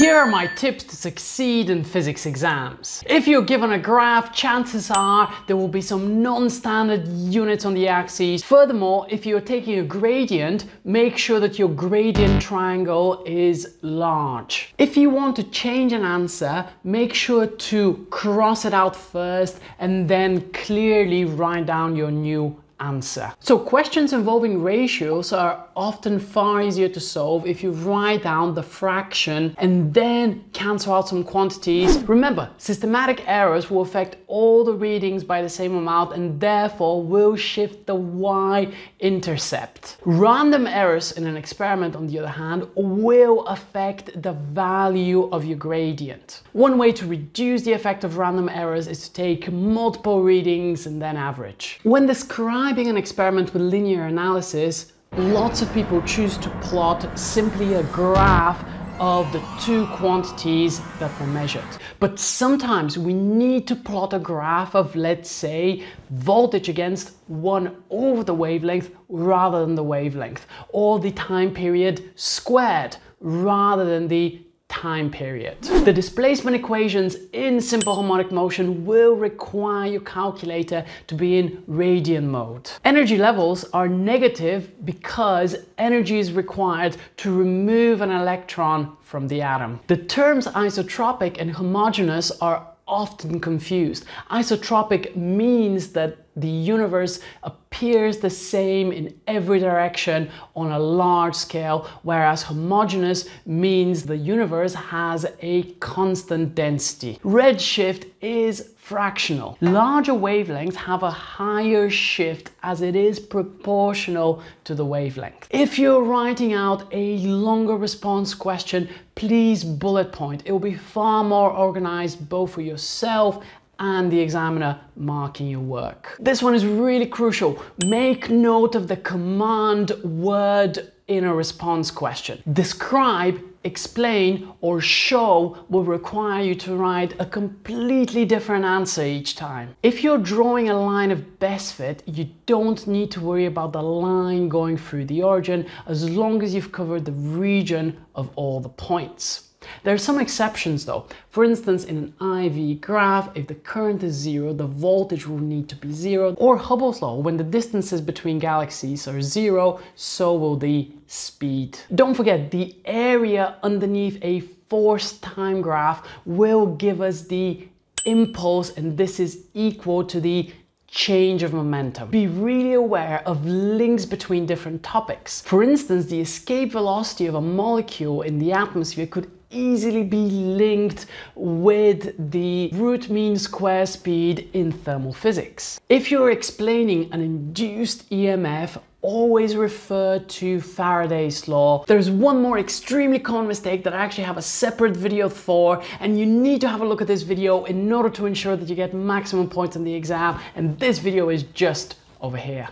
Here are my tips to succeed in physics exams. If you're given a graph, chances are there will be some non-standard units on the axes. Furthermore, if you're taking a gradient, make sure that your gradient triangle is large. If you want to change an answer, make sure to cross it out first and then clearly write down your new answer. So questions involving ratios are often far easier to solve if you write down the fraction and then cancel out some quantities. Remember, systematic errors will affect all the readings by the same amount and therefore will shift the y-intercept. Random errors in an experiment, on the other hand, will affect the value of your gradient. One way to reduce the effect of random errors is to take multiple readings and then average. When describing describing an experiment with linear analysis, lots of people choose to plot simply a graph of the two quantities that were measured. But sometimes we need to plot a graph of, let's say, voltage against 1 over the wavelength rather than the wavelength, or the time period squared rather than the time period. The displacement equations in simple harmonic motion will require your calculator to be in radian mode. Energy levels are negative because energy is required to remove an electron from the atom. The terms isotropic and homogeneous are often confused. Isotropic means that the universe appears the same in every direction on a large scale, whereas homogeneous means the universe has a constant density. Redshift is fractional. Larger wavelengths have a higher shift as it is proportional to the wavelength. If you're writing out a longer response question, please bullet point. It will be far more organized both for yourself and the examiner marking your work. This one is really crucial. Make note of the command word in a response question. Describe, explain, or show will require you to write a completely different answer each time. If you're drawing a line of best fit, you don't need to worry about the line going through the origin as long as you've covered the region of all the points. There are some exceptions though. For instance, in an IV graph, if the current is zero, the voltage will need to be zero. Or Hubble's law, when the distances between galaxies are zero, so will the speed. Don't forget, the area underneath a force time graph will give us the impulse and this is equal to the change of momentum. Be really aware of links between different topics. For instance, the escape velocity of a molecule in the atmosphere could easily be linked with the root mean square speed in thermal physics. If you're explaining an induced EMF always refer to Faraday's law. There's one more extremely common mistake that I actually have a separate video for and you need to have a look at this video in order to ensure that you get maximum points on the exam and this video is just over here.